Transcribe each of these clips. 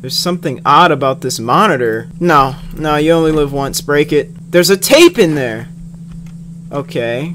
There's something odd about this monitor. No, no, you only live once. Break it. There's a tape in there. Okay.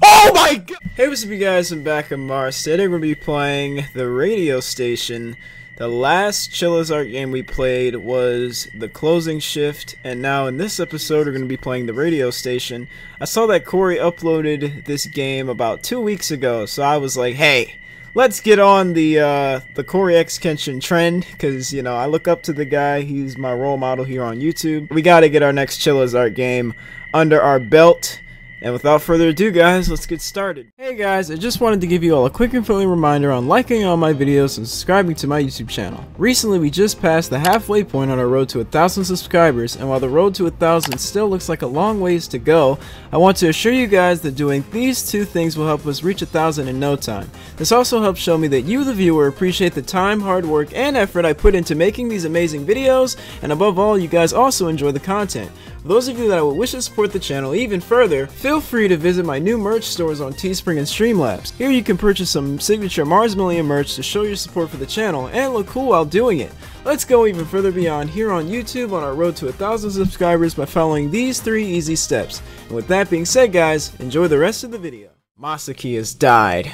Oh my god! Hey, what's up you guys, I'm back on Mars. Today we're to be playing the radio station. The last Chilla's game we played was the closing shift, and now in this episode we're going to be playing the radio station. I saw that Cory uploaded this game about two weeks ago, so I was like, hey, let's get on the uh, the CoryxKenshin trend because you know I look up to the guy. He's my role model here on YouTube. We got to get our next Chilla's Art game under our belt. And without further ado guys, let's get started. Hey guys, I just wanted to give you all a quick and friendly reminder on liking all my videos and subscribing to my YouTube channel. Recently we just passed the halfway point on our road to a thousand subscribers and while the road to a thousand still looks like a long ways to go, I want to assure you guys that doing these two things will help us reach a thousand in no time. This also helps show me that you the viewer appreciate the time, hard work, and effort I put into making these amazing videos and above all you guys also enjoy the content. For those of you that would wish to support the channel even further, feel free to visit my new merch stores on Teespring and Streamlabs. Here you can purchase some signature Marsmillion merch to show your support for the channel and look cool while doing it. Let's go even further beyond here on YouTube on our road to a thousand subscribers by following these three easy steps. And with that being said guys, enjoy the rest of the video. Masaki has died.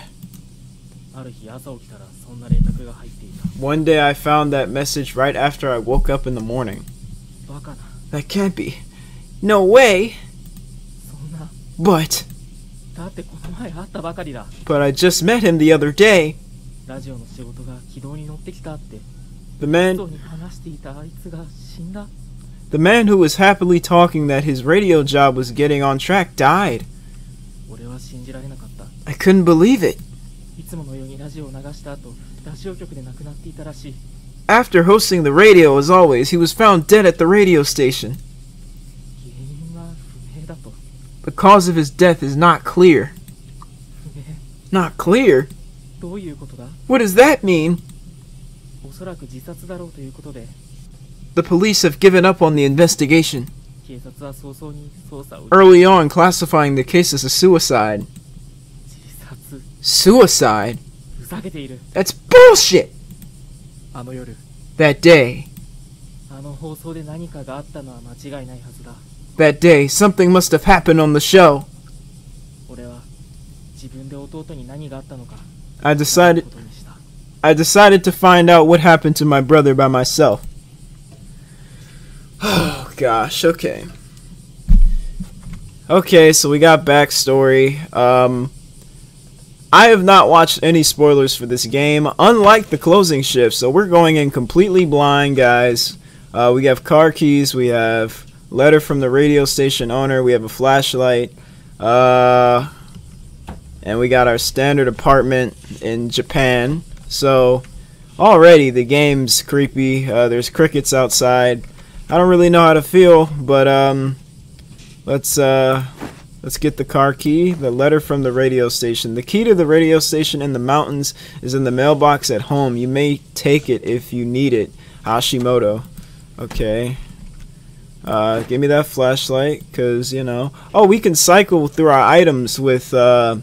One day I found that message right after I woke up in the morning. That can't be. No way! But. But I just met him the other day. The man. The man who was happily talking that his radio job was getting on track died. I couldn't believe it. After hosting the radio as always, he was found dead at the radio station. The cause of his death is not clear. Not clear? What does that mean? The police have given up on the investigation. Early on, classifying the case as a suicide. Suicide? That's bullshit! That day. That day, something must have happened on the show. I decided I decided to find out what happened to my brother by myself. Oh gosh, okay. Okay, so we got backstory. Um I have not watched any spoilers for this game, unlike the closing shift, so we're going in completely blind, guys. Uh, we have car keys, we have letter from the radio station owner. We have a flashlight. Uh, and we got our standard apartment in Japan. So already the game's creepy. Uh, there's crickets outside. I don't really know how to feel, but um, let's uh, let's get the car key. The letter from the radio station. The key to the radio station in the mountains is in the mailbox at home. You may take it if you need it. Hashimoto. Okay. Uh, give me that flashlight, because, you know... Oh, we can cycle through our items with uh,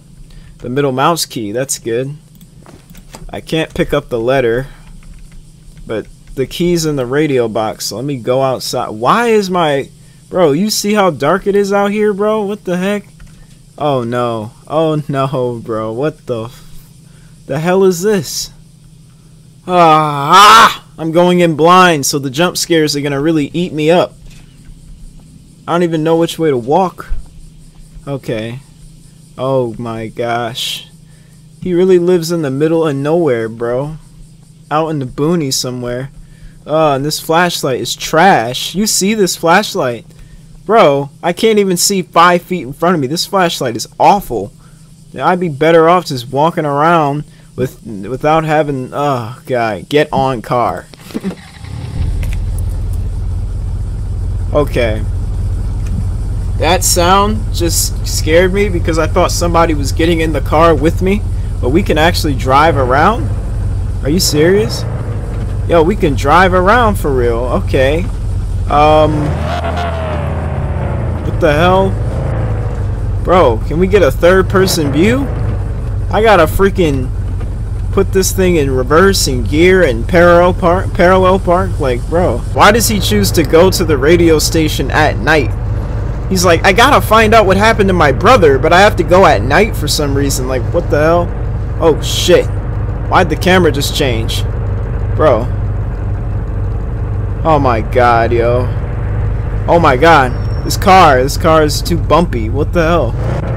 the middle mouse key. That's good. I can't pick up the letter, but the key's in the radio box, so let me go outside. Why is my... Bro, you see how dark it is out here, bro? What the heck? Oh, no. Oh, no, bro. What the... The hell is this? Ah! I'm going in blind, so the jump scares are gonna really eat me up. I don't even know which way to walk. Okay. Oh my gosh. He really lives in the middle of nowhere, bro. Out in the boonies somewhere. Oh, and this flashlight is trash. You see this flashlight? Bro, I can't even see five feet in front of me. This flashlight is awful. I'd be better off just walking around with without having... Oh, guy. Get on car. okay. That sound just scared me because I thought somebody was getting in the car with me. But we can actually drive around? Are you serious? Yo, we can drive around for real. Okay. Um... What the hell? Bro, can we get a third person view? I got a freaking put this thing in reverse and gear and parallel park parallel park like bro why does he choose to go to the radio station at night he's like I gotta find out what happened to my brother but I have to go at night for some reason like what the hell oh shit why'd the camera just change bro oh my god yo oh my god this car this car is too bumpy what the hell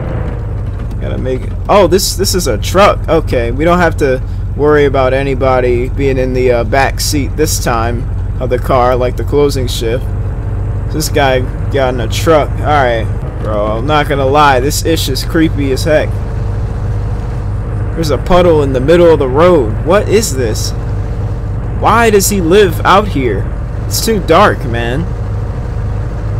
Gotta make it. Oh, this this is a truck. Okay, we don't have to worry about anybody being in the uh, back seat this time of the car, like the closing shift. This guy got in a truck. All right, bro. I'm not gonna lie. This ish is creepy as heck. There's a puddle in the middle of the road. What is this? Why does he live out here? It's too dark, man.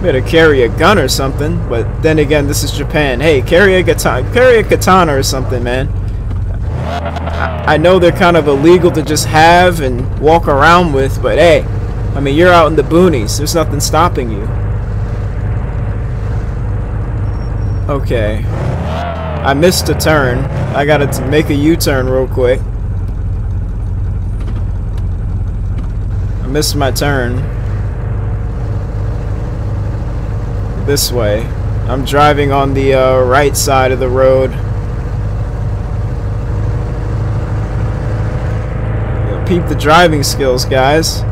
Better carry a gun or something, but then again, this is Japan. Hey, carry a katana, carry a katana or something, man. I know they're kind of illegal to just have and walk around with, but hey, I mean, you're out in the boonies. There's nothing stopping you. Okay. I missed a turn. I gotta make a U-turn real quick. I missed my turn. this way. I'm driving on the uh, right side of the road. Peep the driving skills, guys.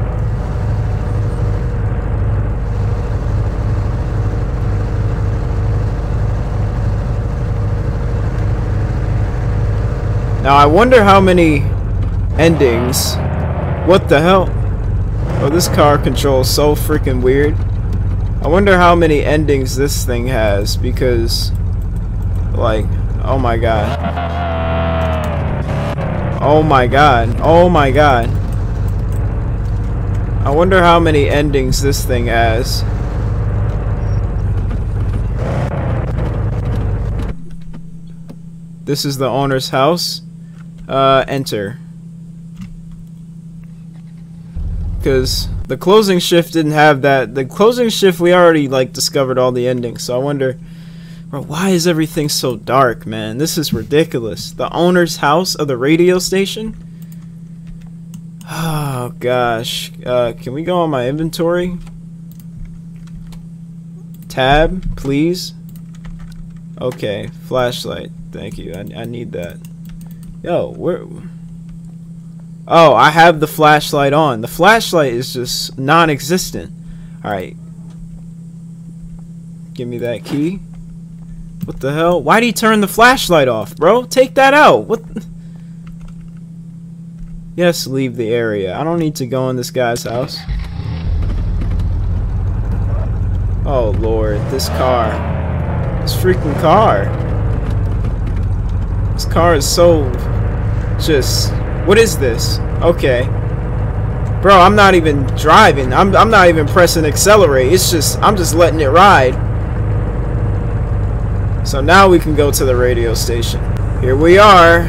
Now I wonder how many endings. What the hell? Oh, this car controls so freaking weird. I wonder how many endings this thing has because like oh my god oh my god oh my god I wonder how many endings this thing has this is the owner's house uh, enter because the closing shift didn't have that. The closing shift, we already like discovered all the endings. So I wonder, bro, why is everything so dark, man? This is ridiculous. The owner's house of the radio station. Oh gosh, uh, can we go on my inventory? Tab, please. Okay, flashlight. Thank you. I, I need that. Yo, where? Oh, I have the flashlight on. The flashlight is just non-existent. Alright. Give me that key. What the hell? Why'd he turn the flashlight off, bro? Take that out. What? Yes, leave the area. I don't need to go in this guy's house. Oh, Lord. This car. This freaking car. This car is so... Just what is this? Okay. Bro, I'm not even driving. I'm, I'm not even pressing accelerate. It's just, I'm just letting it ride. So now we can go to the radio station. Here we are.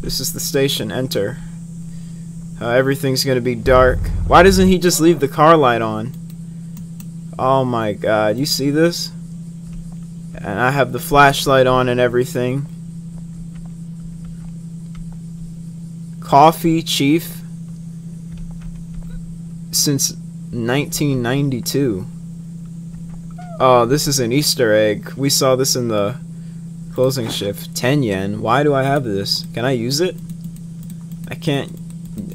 This is the station. Enter. Uh, everything's gonna be dark. Why doesn't he just leave the car light on? Oh my god, you see this? And I have the flashlight on and everything. Coffee Chief since 1992. Oh, this is an Easter egg. We saw this in the closing shift. 10 yen. Why do I have this? Can I use it? I can't.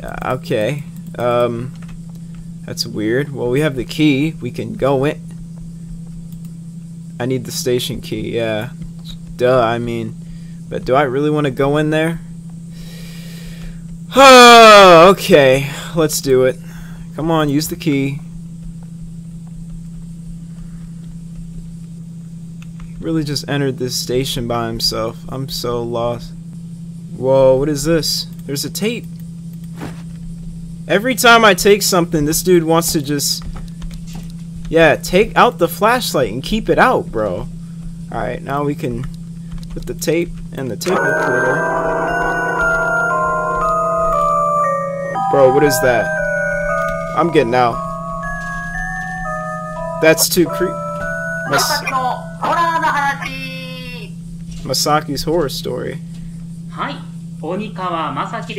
Uh, okay. Um, that's weird. Well, we have the key. We can go in. I need the station key. Yeah. Duh, I mean. But do I really want to go in there? Oh, okay. Let's do it. Come on, use the key. Really just entered this station by himself. I'm so lost. Whoa, what is this? There's a tape. Every time I take something, this dude wants to just... Yeah, take out the flashlight and keep it out, bro. Alright, now we can put the tape and the tape recorder. Bro, what is that? I'm getting out. That's too creep. Mas Masaki's horror story. Hi, Onikawa Masaki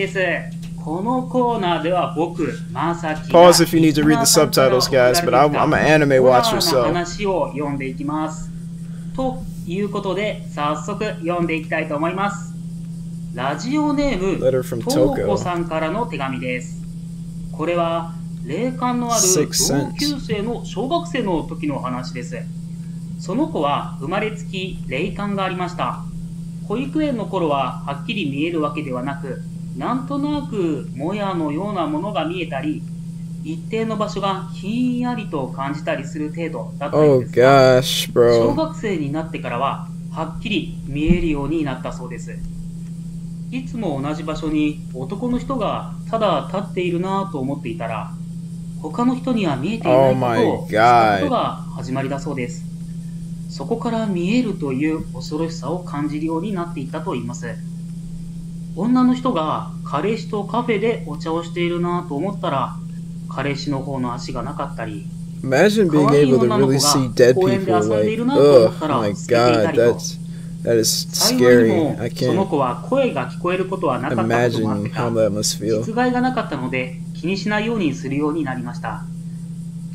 このコーナーでは僕、正樹 Pause if you need to read the subtitles, guys, but I'm, I'm an anime watcher, so. 話を読んでいきます。ということで、早速読んでいきたいと思います。ラジオネーム、うこ Toko. さんからの手紙です。これは、霊感のある同級生の小学生の時の話です。その子は生まれつき霊感がありました。保育園の頃ははっきり見えるわけではなく、なんとなくもやのようなものが見えたり、一定の場所がひんやりと感じたりする程度だったん Oh ですが、gosh, 小.学生になってからははっきり見えるようになったそうです。いつも同じ場所に男の人がただ立っているなぁと思っていたら他の人には見えていない Oh ことをしたことが始まりだそうです。そこから見えるという恐ろしさを感じるようになっていったと言います女の人が彼氏とカフェでお茶をしているなぁと思ったら彼氏の方の足がなかったり Imagine being able to really see dead people. Like, oh my god, that's that is scary. も I その can't 子は声が聞こえることはなかったこともあって imagine か how that must feel. 実害がなかったので気にしないようにするようになりました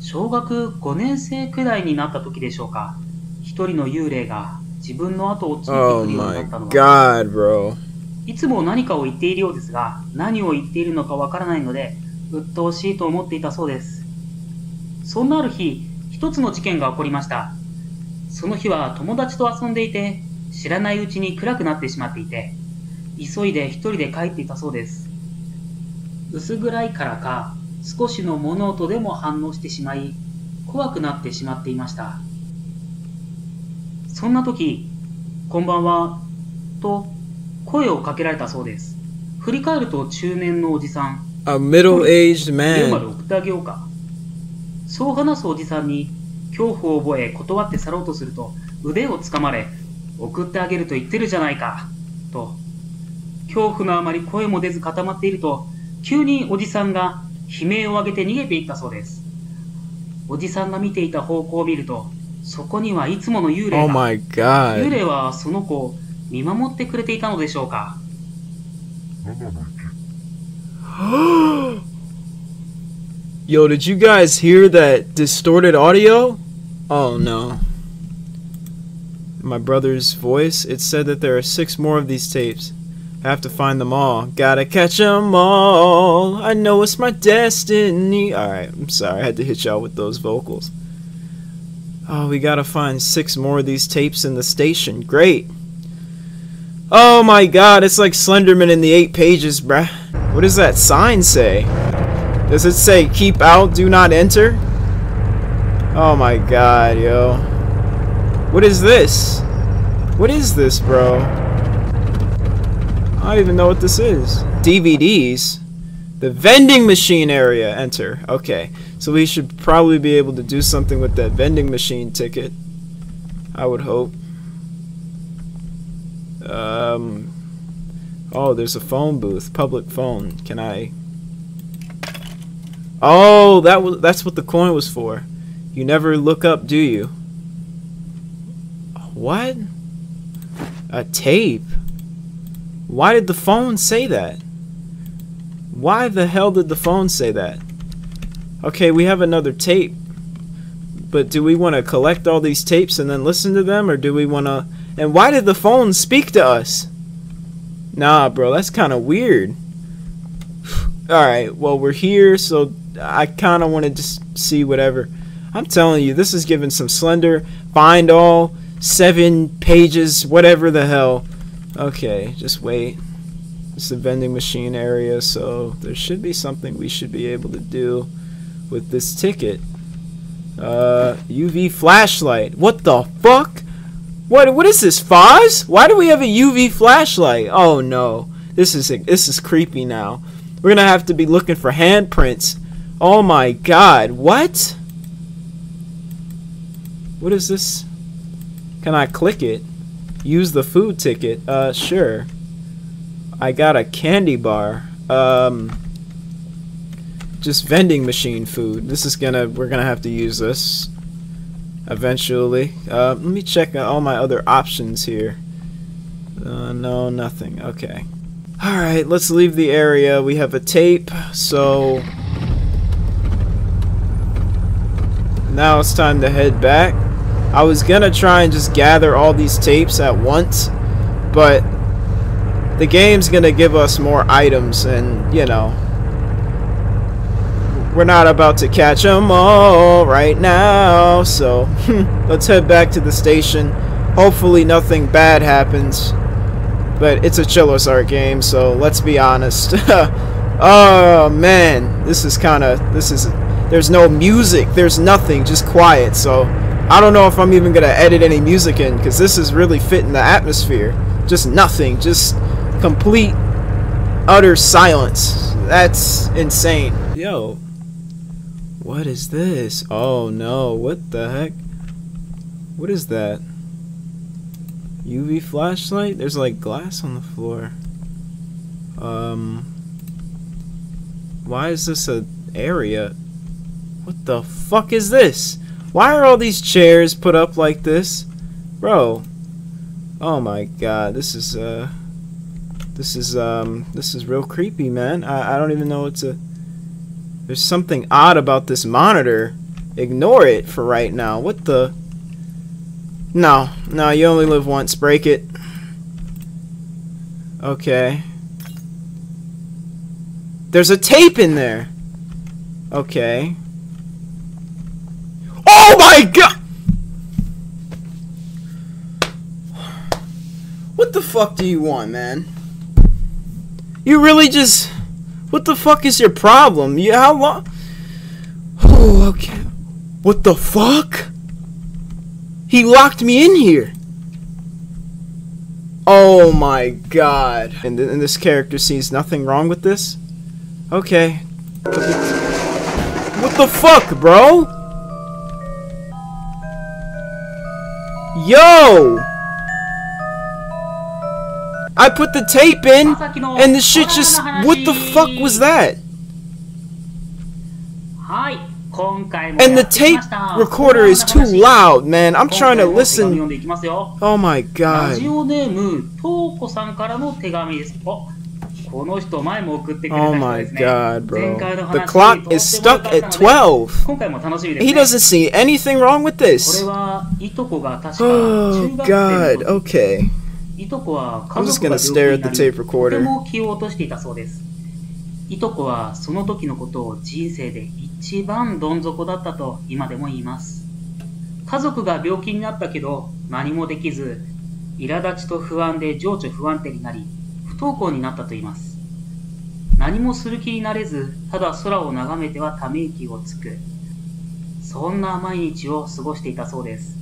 小学5年生くらいになった時でしょうか一人の幽霊が自分の後をついて Oh くるように my なったのは god, bro. いつも何かを言っているようですが何を言っているのかわからないので鬱陶しいと思っていたそうです。そんなある日一つの事件が起こりました。その日は友達と遊んでいて知らないうちに暗くなってしまっていて急いで一人で帰っていたそうです。薄暗いからか少しの物音でも反応してしまい怖くなってしまっていました。そんな時「こんばんは」と声をかけられたそうです。振り返ると中年のおじさん。A middle-aged man. そう話すおじさんに恐怖を覚え断って去ろうとすると腕をつかまれ送ってあげると言ってるじゃないか。と恐怖のあまり声も出ず固まっていると急におじさんが悲鳴を上げて逃げていったそうです。おじさんが見ていた方向を見るとそこにはいつもの幽霊 Oh が my 幽.霊はその子を見守ってくれていたのでしょうか Yo, did you guys hear that distorted audio? Oh no. My brother's voice, it said that there are six more of these tapes. I have to find them all. Gotta catch them all. I know it's my destiny. Alright, I'm sorry. I had to hit y'all with those vocals. Oh, we gotta find six more of these tapes in the station. Great. Oh my god, it's like Slenderman in the eight pages, bruh. What does that sign say? Does it say keep out, do not enter? Oh my god, yo. What is this? What is this, bro? I don't even know what this is. DVDs? The vending machine area, enter. Okay, so we should probably be able to do something with that vending machine ticket. I would hope. Um. Oh, there's a phone booth, public phone. Can I Oh, that was that's what the coin was for. You never look up, do you? What? A tape? Why did the phone say that? Why the hell did the phone say that? Okay, we have another tape. But do we want to collect all these tapes and then listen to them or do we want to And why did the phone speak to us? Nah, bro, that's kind of weird. Alright, well, we're here, so I kind of want to just see whatever. I'm telling you, this is giving some slender. Find all seven pages, whatever the hell. Okay, just wait. It's the vending machine area, so there should be something we should be able to do with this ticket. Uh, UV flashlight. What the fuck? What? What is this, Foz? Why do we have a UV flashlight? Oh no, this is this is creepy now. We're gonna have to be looking for handprints. Oh my god, what? What is this? Can I click it? Use the food ticket? Uh, sure. I got a candy bar. Um, just vending machine food. This is gonna, we're gonna have to use this eventually. Uh, let me check all my other options here. Uh, no, nothing. Okay. Alright, let's leave the area. We have a tape, so... Now it's time to head back. I was gonna try and just gather all these tapes at once, but the game's gonna give us more items and, you know, we're not about to catch them all right now, so let's head back to the station. Hopefully nothing bad happens. But it's a Chilla's game, so let's be honest. oh man, this is kind of this is there's no music, there's nothing, just quiet. So I don't know if I'm even gonna edit any music in because this is really fitting the atmosphere. Just nothing, just complete, utter silence. That's insane. Yo, what is this? Oh no, what the heck? What is that? UV flashlight? There's like glass on the floor. Um, why is this a area? What the fuck is this? Why are all these chairs put up like this? Bro. Oh my god, this is, uh, this is, um, this is real creepy, man. I, I don't even know what a, there's something odd about this monitor. Ignore it for right now. What the? No, no, you only live once. Break it. Okay. There's a tape in there. Okay. Oh my god! What the fuck do you want, man? You really just... What the fuck is your problem? You, how long... Oh, okay. What the fuck? He locked me in here. Oh my god. And, th and this character sees nothing wrong with this? Okay. What the fuck, bro? Yo! I put the tape in, and the shit just... What the fuck was that? And the tape recorder is too loud, man. I'm trying to listen. Oh my god. Oh my god, bro. The clock is stuck at 12. He doesn't see anything wrong with this. Oh god, okay. I'm just gonna stare at the tape recorder. いとこはその時のことを人生で一番どん底だったと今でも言います。家族が病気になったけど何もできず、苛立ちと不安で情緒不安定になり、不登校になったと言います。何もする気になれず、ただ空を眺めてはため息をつく。そんな毎日を過ごしていたそうです。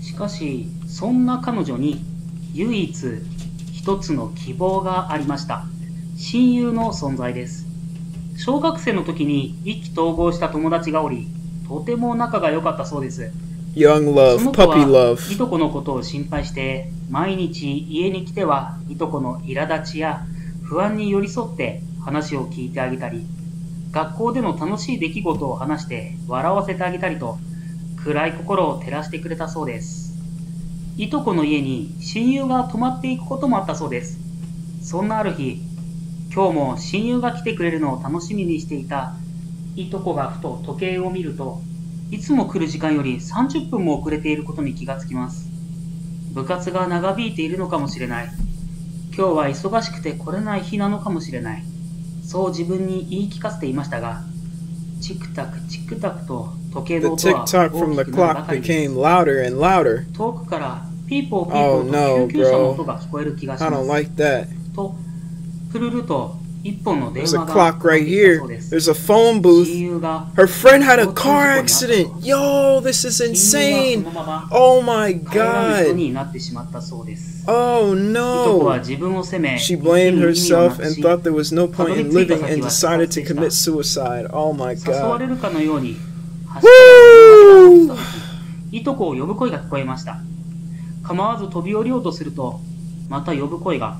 しかし、そんな彼女に唯一一つの希望がありました。親友の存在です。小学生の時に意気投合した友達がおり、とても仲が良かったそうです。Young love, puppy love. いとこのことを心配して、毎日家に来てはいとこの苛立ちや不安に寄り添って話を聞いてあげたり、学校での楽しい出来事を話して笑わせてあげたりと、暗い心を照らしてくれたそうです。いとこの家に親友が泊まっていくこともあったそうです。そんなある日、今日も親友が来てくれるのを楽しみにしていたいとこがふと時計を見るといつも来る時間より30分も遅れていることに気がつきます。部活が長引いているのかもしれない。今日は忙しくて来れない日なのかもしれない。そう自分に言い聞かせていましたがチクタクチクタクと時計の音は大きくなるばかりです遠くから ピーポーピーポーと救急車の音が聞こえる気がします、と There's a clock right here. There's a phone booth. Her friend had a car accident. Yo, this is insane. Oh my god. Oh no. She blamed herself and thought there was no point in living and decided to commit suicide. Oh my god. Woo! いとこを呼ぶ声が聞こえました。 構わず飛び降りようとすると、また呼ぶ声が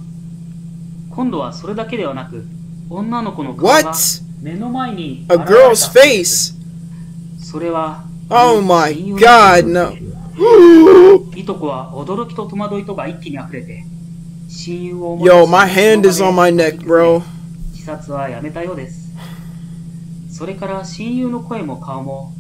今度はそれだけではなく、女の子の顔が目の前に A girl's face? それは、Oh my god, no. いとこは驚きと戸惑いとが一気に溢れて、親友を思い出し Yo, my hand is on my neck, bro. 自殺はやめたようですそれから親友の声も顔も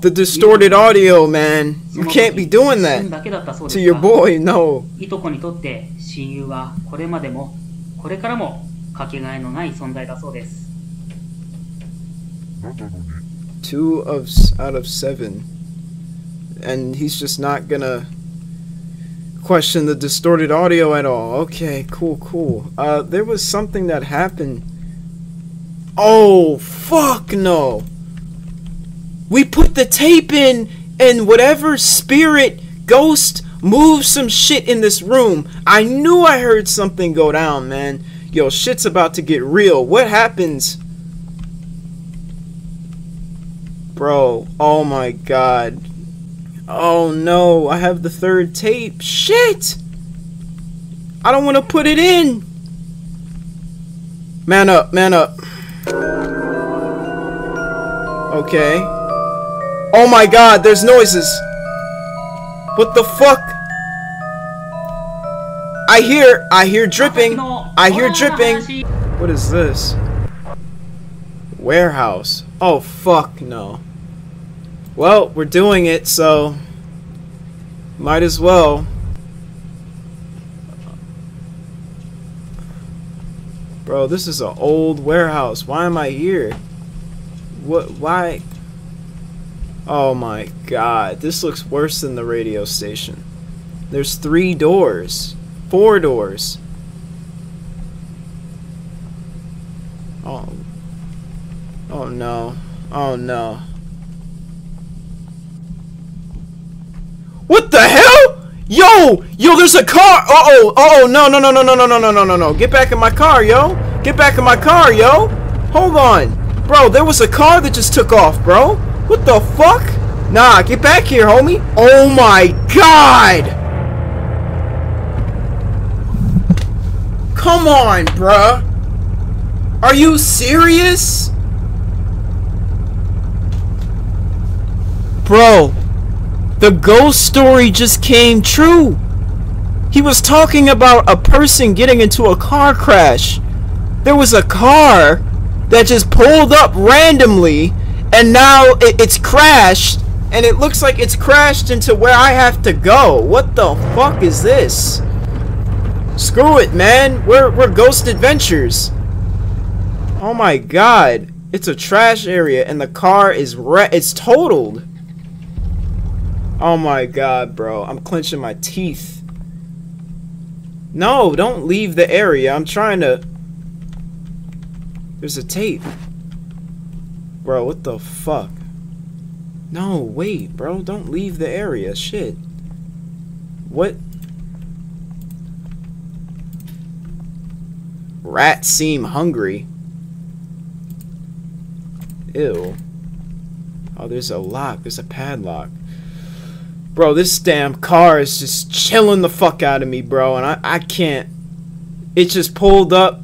The distorted audio, man. そ You の can't be doing 一瞬 that だけだったそう to です your が boy. No. いとこにとって親友はこれまでもこれからもかけがえのない存在だそうです Two of s- out of seven, and he's just not gonna question the distorted audio at all. Okay, cool, cool. Uh, there was something that happened. Oh fuck no! We put the tape in, and whatever spirit, ghost, moved some shit in this room. I knew I heard something go down, man. Yo, shit's about to get real. What happens? Bro, oh my god. Oh no, I have the third tape. Shit! I don't want to put it in. Man up, man up. Okay. Oh my god, there's noises. What the fuck? I hear, I hear dripping. I hear dripping. What is this? Warehouse. Oh, fuck no. Well, we're doing it, so. Might as well. Bro, this is an old warehouse. Why am I here? What? Why? Oh my god. This looks worse than the radio station. There's three doors. Four doors. Oh. Oh no. Oh no. What the hell? Yo! Yo, there's a car! Uh oh! Uh oh! No, no, no, no, no, no, no, no, no, no, no. Get back in my car, yo! Get back in my car, yo! Hold on! Bro, there was a car that just took off, bro! What the fuck? Nah, get back here, homie! Oh my god! Come on, bruh! Are you serious? Bro, the ghost story just came true. He was talking about a person getting into a car crash. There was a car that just pulled up randomly and now it, it's crashed and it looks like it's crashed into where I have to go. What the fuck is this? Screw it, man. We're we're Ghost Adventures. Oh my god. It's a trash area and the car is re- it's totaled. Oh my god, bro. I'm clenching my teeth. No, don't leave the area. I'm trying to There's a tape. Bro, what the fuck? No, wait, bro. Don't leave the area. Shit. What? Rats seem hungry. Ew. Oh, there's a lock. There's a padlock. Bro, this damn car is just chilling the fuck out of me, bro. And I, I can't. It just pulled up.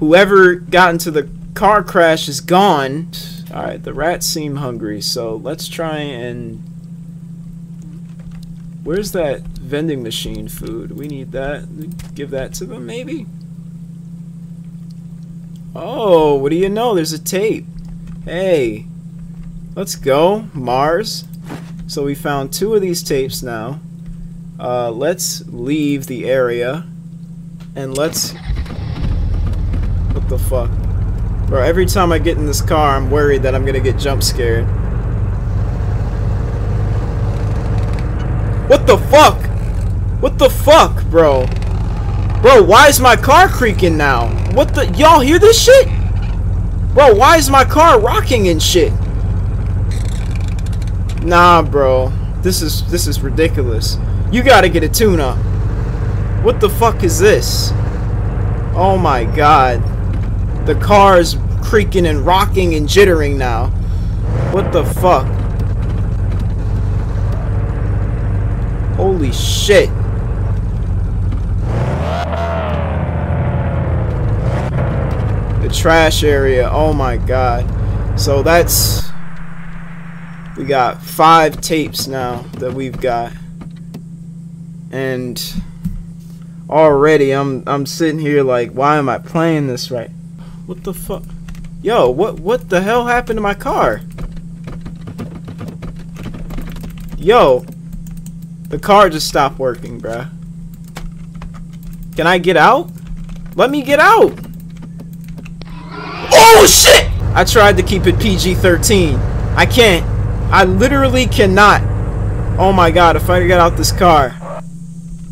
Whoever got into the car crash is gone. Alright, the rats seem hungry. So let's try and. Where's that vending machine food? We need that. Give that to them, maybe? Oh, what do you know? There's a tape. Hey, let's go, Mars. So we found two of these tapes now. Uh, let's leave the area. And let's... What the fuck? Bro, every time I get in this car, I'm worried that I'm gonna get jump scared. What the fuck? What the fuck, bro? Bro, why is my car creaking now? What the? Y'all hear this shit? Bro, why is my car rocking and shit? Nah, bro. This is this is ridiculous. You gotta get a tune-up. What the fuck is this? Oh my god. The car is creaking and rocking and jittering now. What the fuck? Holy shit. The trash area. Oh my god. So that's we got five tapes now that we've got. And already I'm I'm sitting here like why am I playing this right? What the fuck? Yo, what what the hell happened to my car? Yo, the car just stopped working, bruh. Can I get out? Let me get out! Oh shit! I tried to keep it PG-13. I can't. I literally cannot. Oh my god, if I get out this car.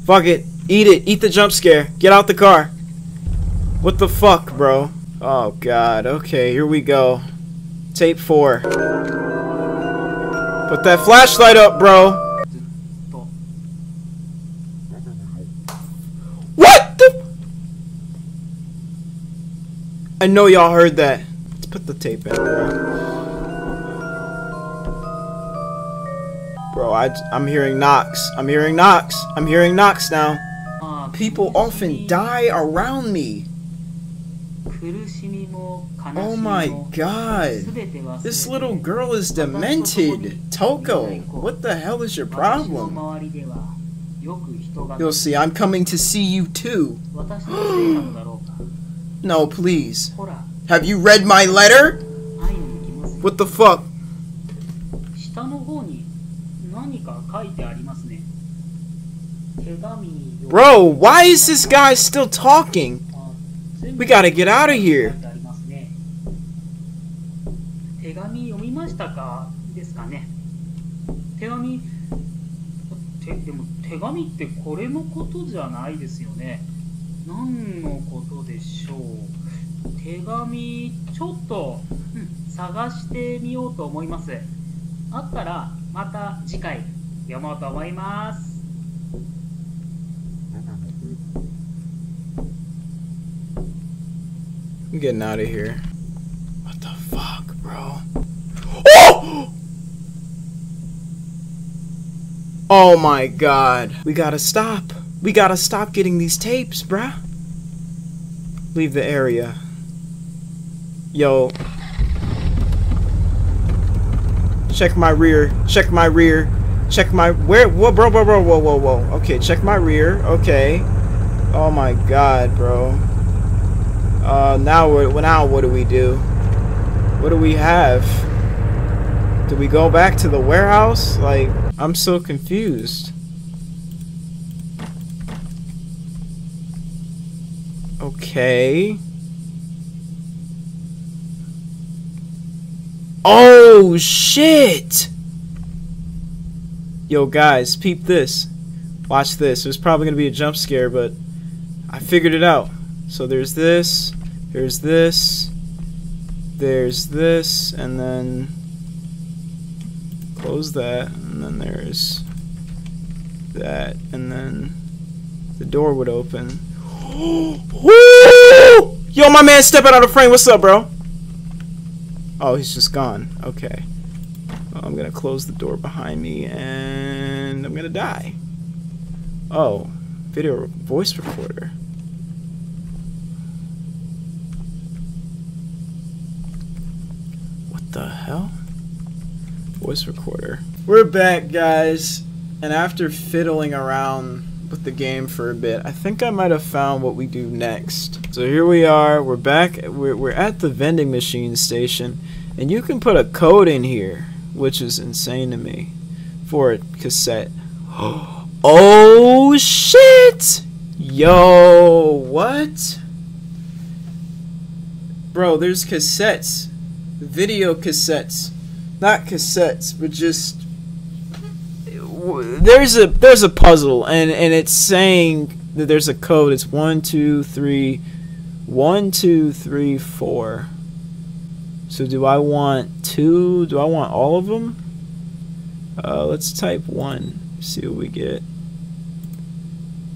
Fuck it. Eat it. Eat the jump scare. Get out the car. What the fuck, bro? Oh god, okay, here we go. Tape 4. Put that flashlight up, bro! What the- I know y'all heard that. Let's put the tape in. Bro, I, I'm hearing knocks. I'm hearing knocks. I'm hearing knocks now. People often die around me. Oh my god! This little girl is demented! Toko, what the hell is your problem? You'll see, I'm coming to see you too. no, please. Have you read my letter? What the fuck? Bro, why is this guy still talking? We gotta get out of here. 手紙読みましたか？ですかね。手紙？てでも手紙ってこれのことじゃないですよね。何のことでしょう。手紙ちょっと、うん、探してみようと思います。あったらまた次回読もうと思います I'm getting out of here. What the fuck, bro? Oh! Oh my god. We gotta stop. We gotta stop getting these tapes, bruh. Leave the area. Yo. Check my rear. Check my rear. Check my where whoa bro bro bro whoa whoa whoa. Okay, check my rear. Okay. Oh my god, bro. Uh, now what? Now what do we do? What do we have? Do we go back to the warehouse? Like, I'm so confused. Okay. Oh shit! Yo, guys, peep this. Watch this. There's probably gonna be a jump scare, but I figured it out. So there's this, there's this, there's this, and then close that, and then there's that, and then the door would open. Yo, my man stepping out of frame. What's up, bro? Oh, he's just gone. Okay. Well, I'm gonna close the door behind me, and I'm gonna die. Oh, video voice recorder. What the hell? Voice recorder. We're back, guys. And after fiddling around with the game for a bit, I think I might have found what we do next. So here we are. We're back. We're, we're at the vending machine station. And you can put a code in here, which is insane to me, for a cassette. Oh, shit! Yo, what? Bro, there's cassettes. Video cassettes. Not cassettes, but just there's a there's a puzzle and and it's saying that there's a code. It's one two three, one two three four. So do I want two? Do I want all of them? Uh, let's type one. See what we get.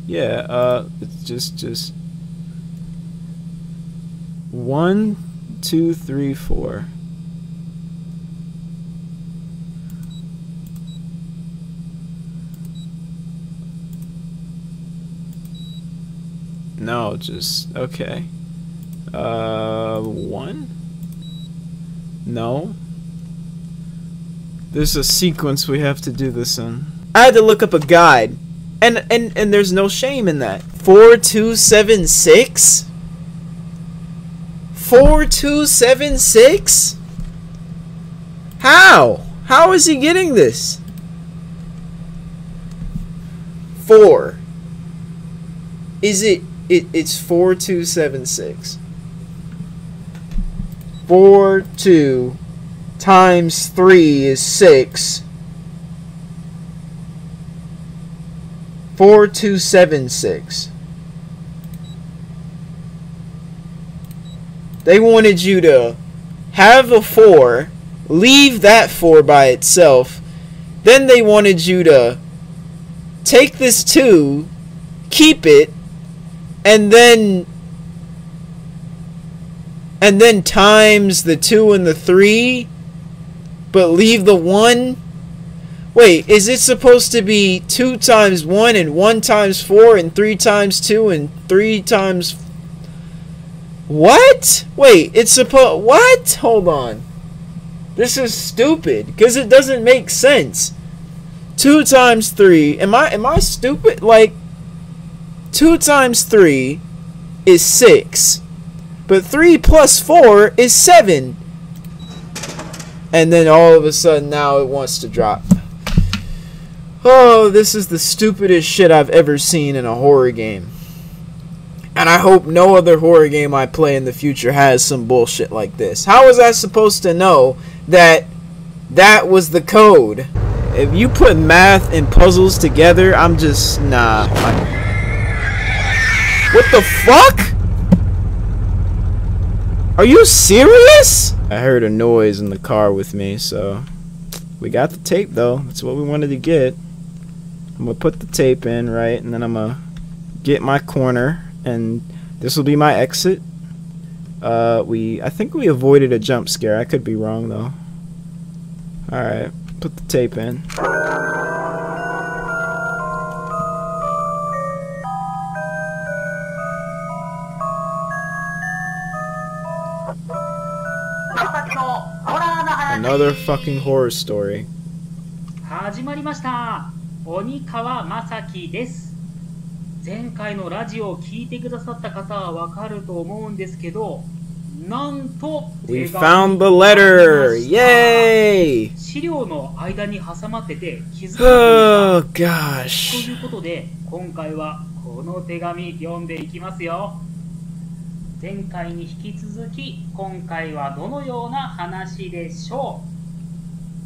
Yeah. Uh, it's just just one, two, three, four. No, just okay. Uh, one. No. There's a sequence we have to do this in. I had to look up a guide And and and there's no shame in that. 4276? 4276? How? How is he getting this? 4. Is it it it's 4276. 4 2 times 3 is 6. 4276. They wanted you to have a 4, leave that 4 by itself. Then they wanted you to take this 2, keep it, and then and then times the 2 and the 3 but leave the 1 wait is it supposed to be 2 times 1 and 1 times 4 and 3 times 2 and 3 times what? Wait it's supposed what? Hold on. This is stupid because it doesn't make sense. 2 times 3 am i am i stupid? Like 2 times 3 is 6. But 3 plus 4 is 7. And then all of a sudden now it wants to drop. Oh, this is the stupidest shit I've ever seen in a horror game. And I hope no other horror game I play in the future has some bullshit like this. How was I supposed to know that that was the code? If you put math and puzzles together, I'm just nah. What the fuck? Are you serious? I heard a noise in the car with me, so we got the tape though. That's what we wanted to get. I'm gonna put the tape in, right, and then I'm gonna get my corner, and this will be my exit. Uh, we, I think we avoided a jump scare. I could be wrong though. All right, put the tape in. Another fucking horror story. 始まりました鬼川正樹です前回のラジオを聞いてくださった方はわかると思うんですけどなんと We found the letter! Yay! 資料の間に挟まってて気づかな Oh かったと gosh. いうことで今回はこの手紙読んでいきますよ前回に引き続き今回はどのような話でしょ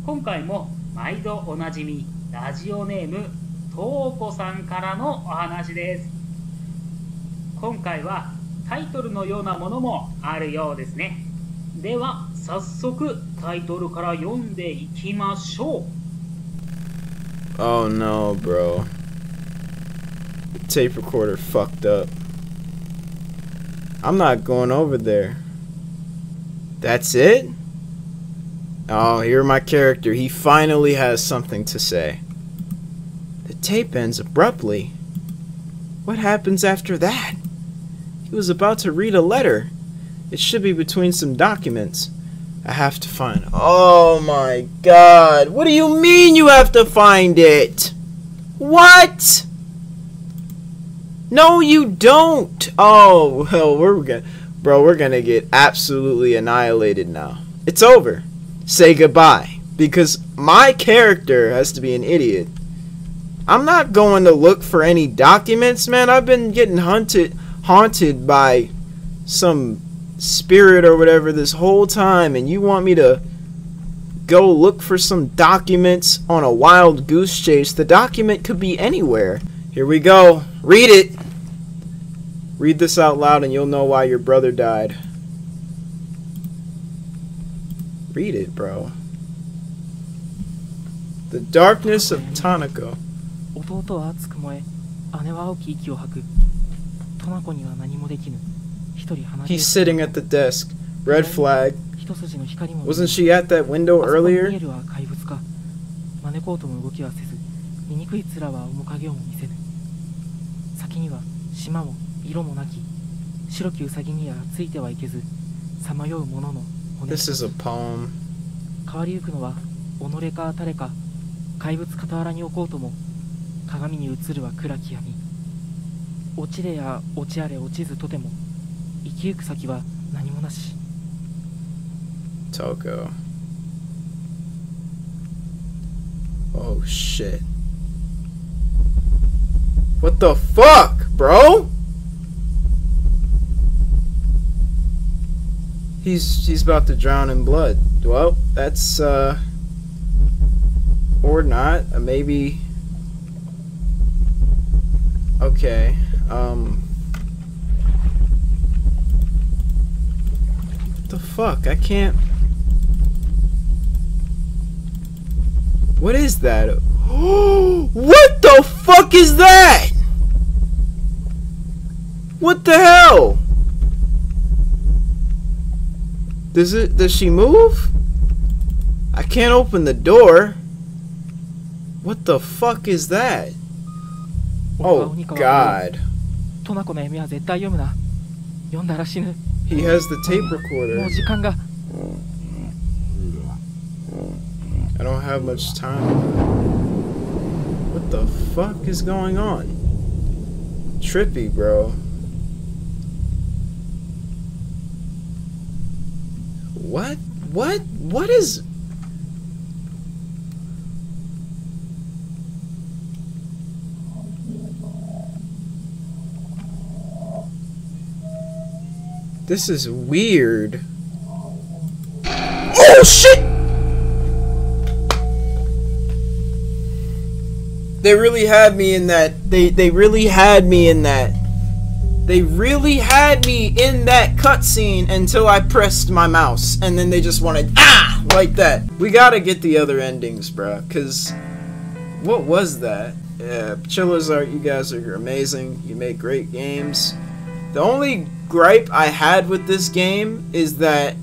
う今回も毎度おなじみラジオネームとうこさんからのお話です今回はタイトルのようなものもあるようですねでは早速タイトルから読んでいきましょう Oh no, bro. Tape recorder fucked up. I'm not going over there. That's it? Oh, here my character. He finally has something to say. The tape ends abruptly. What happens after that? He was about to read a letter. It should be between some documents. I have to find. Oh my god. What do you mean you have to find it? What? No, you don't. Oh, well, we're gonna. Bro, we're gonna get absolutely annihilated now. It's over. Say goodbye. Because my character has to be an idiot. I'm not going to look for any documents, man. I've been getting hunted, haunted by some spirit or whatever this whole time, and you want me to go look for some documents on a wild goose chase? The document could be anywhere. Here we go. Read it. Read this out loud, and you'll know why your brother died. Read it, bro. The darkness of Tanako. 弟は熱く燃え姉は青き息を吐くトナコには何もできぬ一人離れ He's sitting at the desk. Red flag. 一筋の光も Wasn't she at that window あそこに見 earlier? えるは怪物か招こうとも動きはせず醜い面は面影をも見せぬ先 には島も色もなき白きウサギにはついてはいけずさまよう者の骨 This is a poem. 変わりゆくのは己か誰か怪物傍らに置こうとも鏡に映るは暗き闇落ちれや落ちあれ落ちずとても生きゆく先は何もなし Toko. Oh shit. What the fuck, bro? He's he's about to drown in blood. Well, that's uh or not. Uh, maybe Okay. Um What the fuck? I can't What is that? what the fuck is that? What the hell? Does it does she move? I can't open the door. What the fuck is that? Oh god. He has the tape recorder. I don't have much time. What the fuck is going on? Trippy, bro. What? What? What is. This is weird. Oh shit! They really had me in that. They they really had me in that. They really had me in that cutscene until I pressed my mouse, and then they just wanted ah like that. We gotta get the other endings, bruh, cause what was that? Yeah, Art, you guys are amazing. You make great games. The only gripe I had with this game is that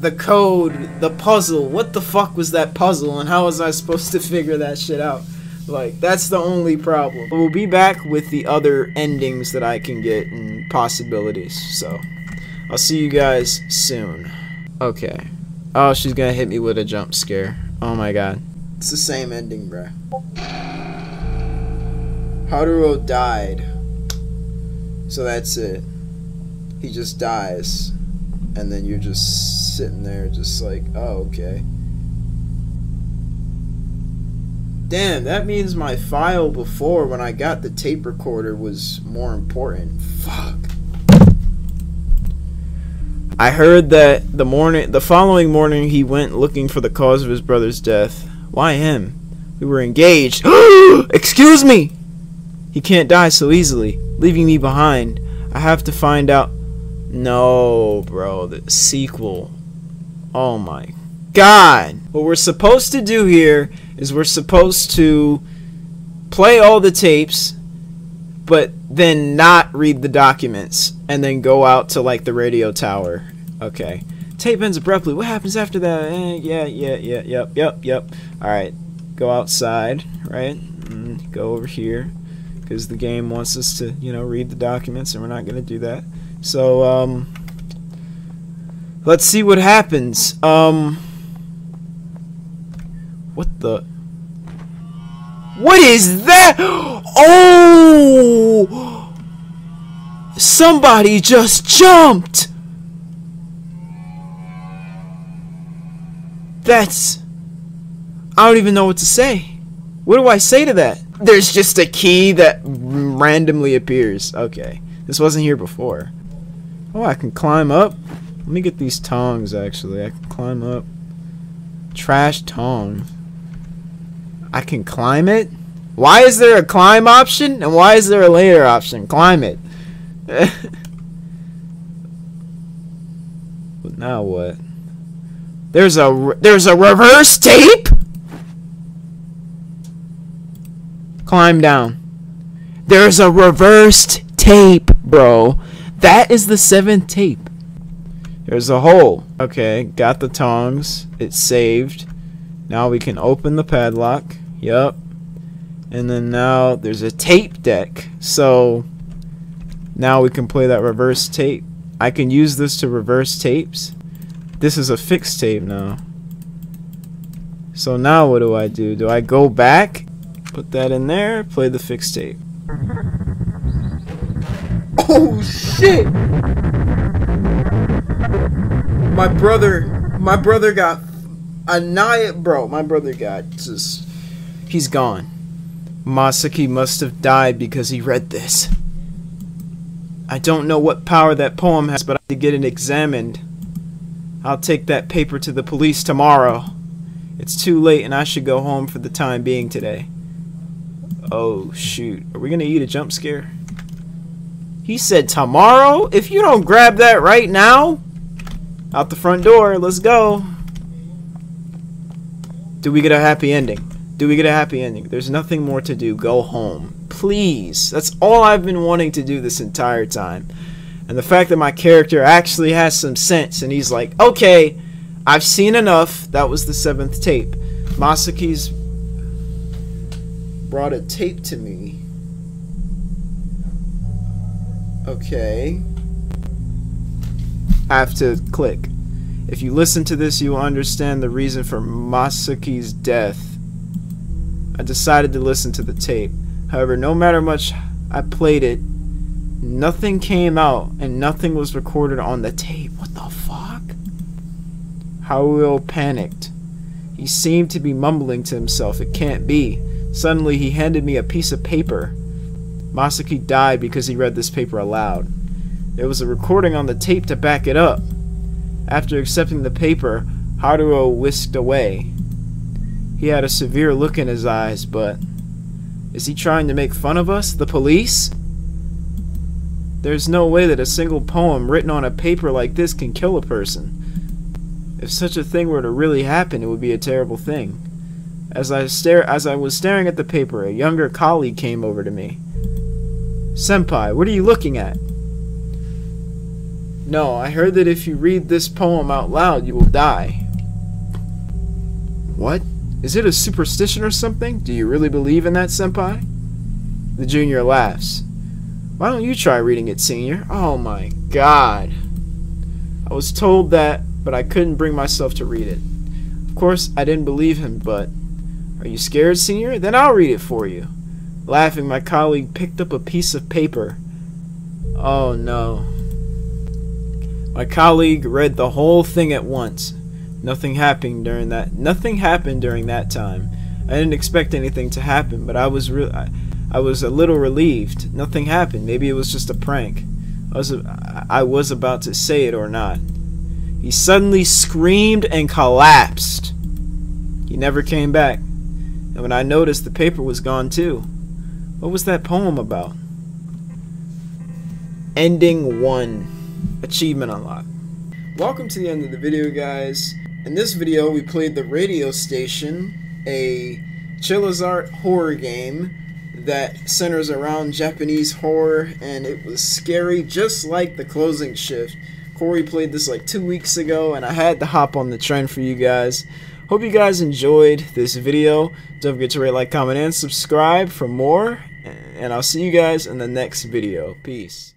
the code, the puzzle. What the fuck was that puzzle, and how was I supposed to figure that shit out? Like, that's the only problem. We'll be back with the other endings that I can get and possibilities. So, I'll see you guys soon. Okay. Oh, she's gonna hit me with a jump scare. Oh my god. It's the same ending, bruh. Haruo died. So that's it. He just dies. And then you're just sitting there, just like, oh, okay. Damn, that means my file before when I got the tape recorder was more important. Fuck. I heard that the morning the following morning he went looking for the cause of his brother's death. Why him? We were engaged. Excuse me. He can't die so easily, leaving me behind. I have to find out No, bro, the sequel. Oh my god. What we're supposed to do here is we're supposed to play all the tapes, but then not read the documents, and then go out to like the radio tower. Okay. Tape ends abruptly. What happens after that? Eh, yeah, yeah, yeah, yep, yep, yep. Alright. Go outside, right? Mm, go over here. Because the game wants us to, you know, read the documents, and we're not going to do that. So, um. Let's see what happens. Um. What the? What is that? Oh! Somebody just jumped! That's. I don't even know what to say. What do I say to that? There's just a key that randomly appears. Okay. This wasn't here before. Oh, I can climb up. Let me get these tongs, actually. I can climb up. Trash tongs. I can climb it? Why is there a climb option? And why is there a layer option? Climb it. but now what? There's a there's a reverse tape? Climb down. There's a reversed tape, bro. That is the seventh tape. There's a hole. Okay, got the tongs. It's saved. Now we can open the padlock. Yup. And then now there's a tape deck. So now we can play that reverse tape. I can use this to reverse tapes. This is a fixed tape now. So now what do I do? Do I go back? Put that in there, play the fixed tape. Oh shit! My brother, my brother got annihilate, bro. My brother got just, he's gone. Masaki must have died because he read this. I don't know what power that poem has, but I have to get it examined. I'll take that paper to the police tomorrow. It's too late and I should go home for the time being today. Oh, shoot. Are we gonna eat a jump scare? He said tomorrow? If you don't grab that right now, out the front door, let's go. Do we get a happy ending? Do we get a happy ending? There's nothing more to do. Go home. Please. That's all I've been wanting to do this entire time. And the fact that my character actually has some sense and he's like, okay, I've seen enough. That was the seventh tape. Masaki's brought a tape to me. Okay. I have to click. If you listen to this, you will understand the reason for Masaki's death. I decided to listen to the tape. However, no matter much I played it, nothing came out and nothing was recorded on the tape. What the fuck? Haruo panicked. He seemed to be mumbling to himself. It can't be. Suddenly, he handed me a piece of paper. Masaki died because he read this paper aloud. There was a recording on the tape to back it up. After accepting the paper, Haruo whisked away. He had a severe look in his eyes, but... Is he trying to make fun of us? The police? There's no way that a single poem written on a paper like this can kill a person. If such a thing were to really happen, it would be a terrible thing. As I stare as I was staring at the paper, a younger colleague came over to me. Senpai, what are you looking at? No, I heard that if you read this poem out loud, you will die. What? Is it a superstition or something? Do you really believe in that, Senpai? The junior laughs. Why don't you try reading it, senior? Oh my god. I was told that, but I couldn't bring myself to read it. Of course, I didn't believe him, but... Are you scared, senior? Then I'll read it for you. Laughing, my colleague picked up a piece of paper. Oh no. My colleague read the whole thing at once. Nothing happened during that. Nothing happened during that time. I didn't expect anything to happen, but I was re- I, I was a little relieved. Nothing happened. Maybe it was just a prank. I was a, I was about to say it or not. He suddenly screamed and collapsed. He never came back. And when I noticed the paper was gone too. What was that poem about? Ending 1. Achievement unlocked. Welcome to the end of the video, guys. In this video, we played the radio station, a Chilla's Art horror game that centers around Japanese horror, and it was scary, just like the closing shift. Cory played this like two weeks ago, and I had to hop on the trend for you guys. Hope you guys enjoyed this video. Don't forget to rate, like, comment, and subscribe for more. And I'll see you guys in the next video. Peace.